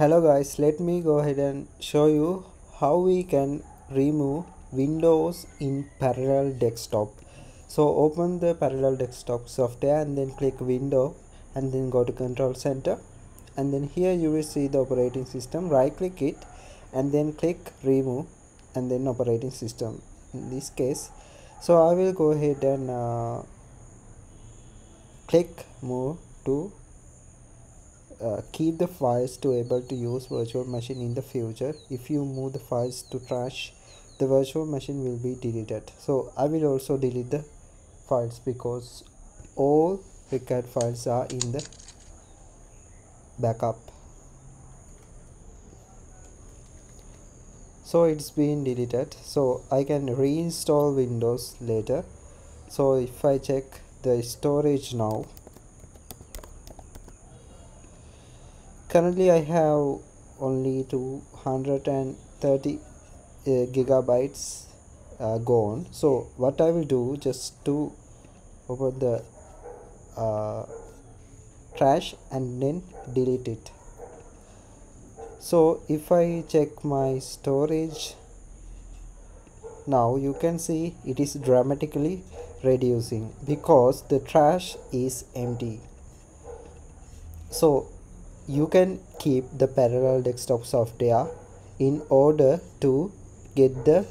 hello guys. Let me go ahead and show you how we can remove windows in parallel desktop. So open the parallel desktop software and then click window and then go to control center. And then here you will see the operating system. Right click it and then click remove and then operating system. In this case so I will go ahead and uh, click move to uh, keep the files to able to use virtual machine in the future. If you move the files to trash the virtual machine will be deleted. So i will also delete the files because all required files are in the backup. So it's been deleted. So i can reinstall windows later. So if i check the storage now currently I have only 230 uh, gigabytes uh, gone. So what I will do just to open the uh, trash and then delete it. So if I check my storage now you can see it is dramatically reducing because the trash is empty. So you can keep the parallel desktop software in order to get the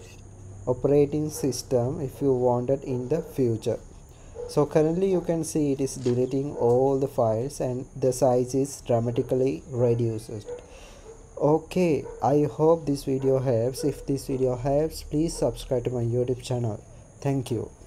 operating system if you want it in the future. So currently you can see it is deleting all the files and the size is dramatically reduced. Okay i hope this video helps. If this video helps please subscribe to my youtube channel. Thank you